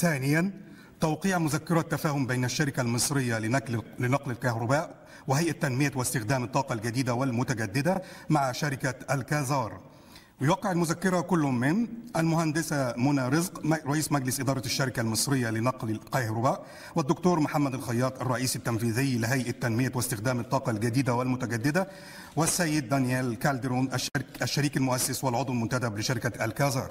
ثانيا توقيع مذكرة تفاهم بين الشركة المصرية لنقل لنقل الكهرباء وهيئة تنمية واستخدام الطاقة الجديدة والمتجددة مع شركة الكازار. يوقع المذكرة كل من المهندسة منى رزق رئيس مجلس إدارة الشركة المصرية لنقل الكهرباء والدكتور محمد الخياط الرئيس التنفيذي لهيئة تنمية واستخدام الطاقة الجديدة والمتجددة والسيد دانيال كالدرون الشريك المؤسس والعضو المنتدب لشركة الكازار.